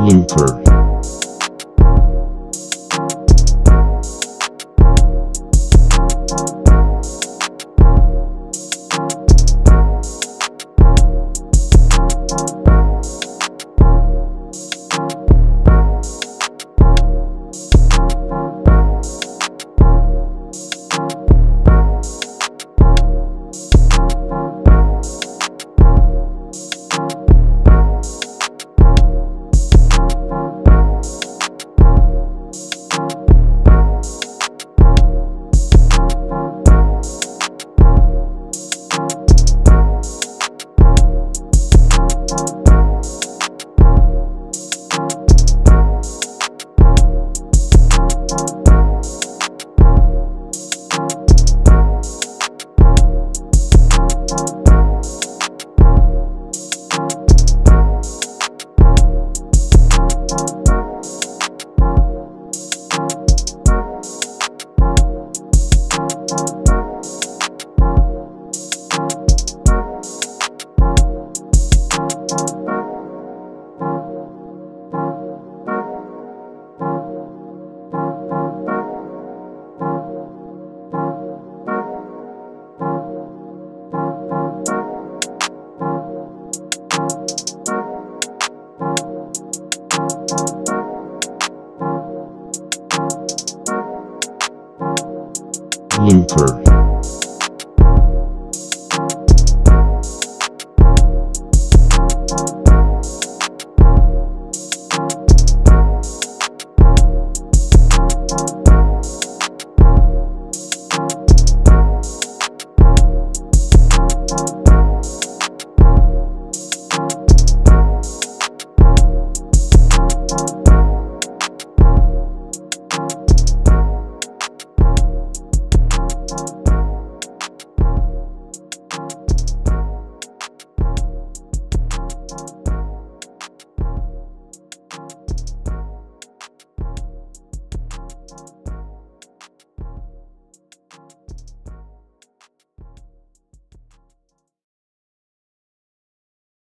Looper. Luther.